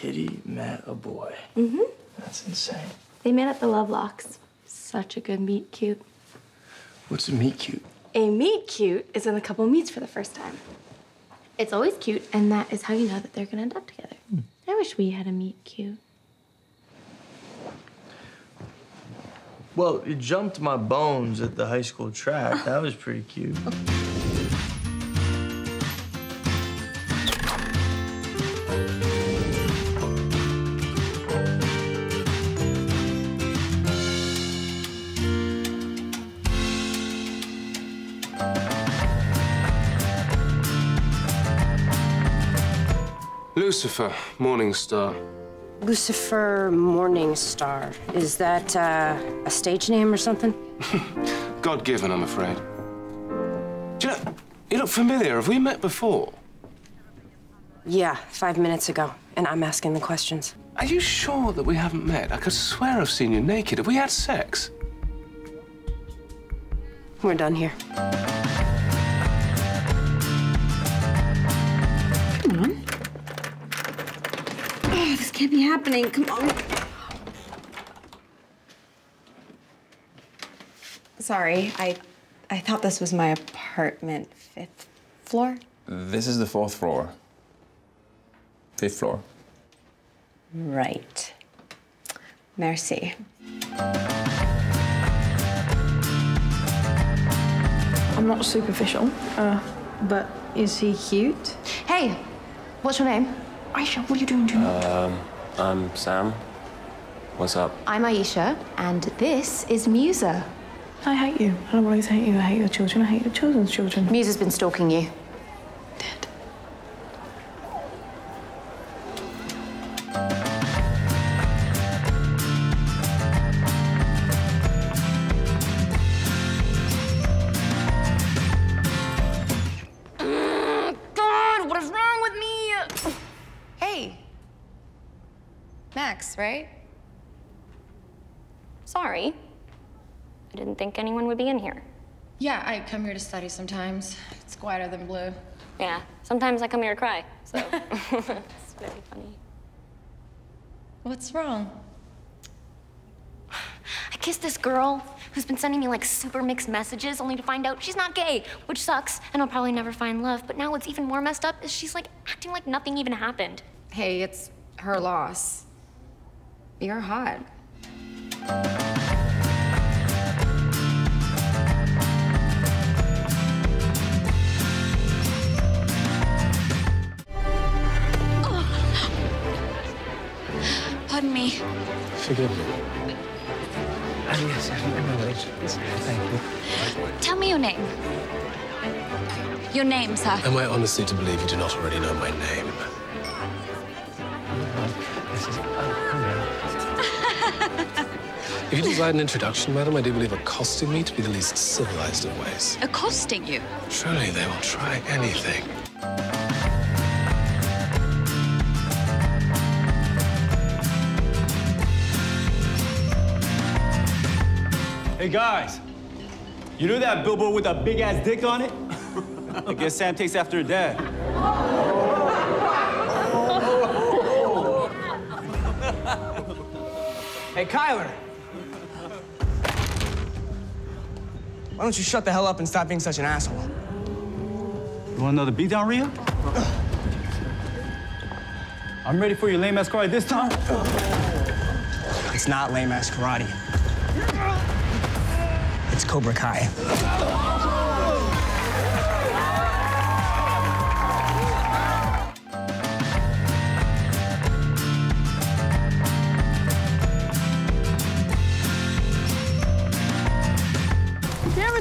Kitty met a boy. Mm-hmm. That's insane. They met at the Lovelocks. Such a good meet cute. What's a meet cute? A meet cute is when the couple meets for the first time. It's always cute, and that is how you know that they're gonna end up together. I wish we had a meet cute. Well, you jumped my bones at the high school track. That was pretty cute. Lucifer, Morningstar. Lucifer Morningstar. Is that uh, a stage name or something? God given, I'm afraid. Do you know, you look familiar. Have we met before? Yeah, five minutes ago. And I'm asking the questions. Are you sure that we haven't met? I could swear I've seen you naked. Have we had sex? We're done here. Can't be happening. Come on. Sorry, I I thought this was my apartment, fifth floor. This is the fourth floor. Fifth floor. Right. Merci. I'm not superficial, uh, but is he cute? Hey, what's your name? Aisha, what are you doing to me? Um, I'm Sam. What's up? I'm Aisha, and this is Musa. I hate you. I don't always hate you. I hate your children. I hate your children's children. Musa's been stalking you. Max, right? Sorry. I didn't think anyone would be in here. Yeah, I come here to study sometimes. It's quieter than blue. Yeah, sometimes I come here to cry, so it's very funny. What's wrong? I kissed this girl who's been sending me like super mixed messages only to find out she's not gay, which sucks, and I'll probably never find love. But now what's even more messed up is she's like acting like nothing even happened. Hey, it's her loss. You're hot. Pardon me. Forgive me. Oh, yes, yes, Thank you. Tell me your name. Your name, sir. Am I honestly to believe you do not already know my name? This is. Uh, If you desire an introduction, madam, I do believe accosting me to be the least civilized of ways. Accosting you. Surely they will try anything. Hey guys, you know that billboard with a big ass dick on it? I guess Sam takes after her dad. Hey, Kyler. Why don't you shut the hell up and stop being such an asshole? You want another beatdown, Rhea? I'm ready for your lame ass karate this time. It's not lame ass karate. It's Cobra Kai.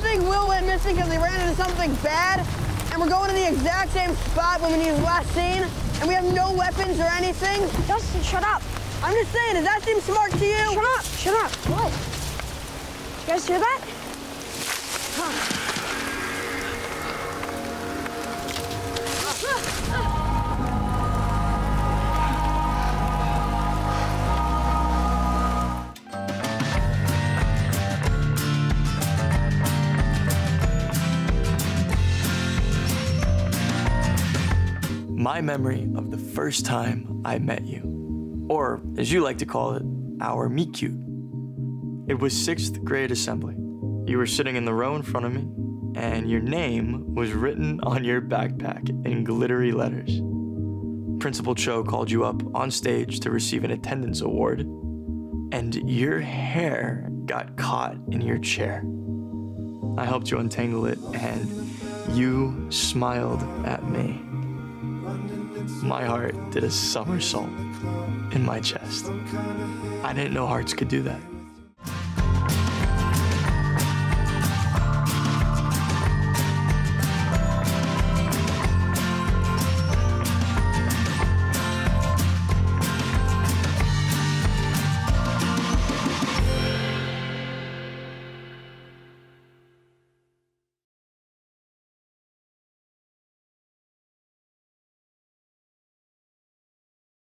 Think Will went missing because he ran into something bad? And we're going to the exact same spot when he was last seen? And we have no weapons or anything? Dustin, shut up. I'm just saying, does that seem smart to you? Shut up, shut up. What? You guys hear that? My memory of the first time I met you. or as you like to call it, our meet cute. It was sixth grade assembly. You were sitting in the row in front of me, and your name was written on your backpack in glittery letters. Principal Cho called you up on stage to receive an attendance award, and your hair got caught in your chair. I helped you untangle it, and you smiled at me. My heart did a somersault in my chest. I didn't know hearts could do that.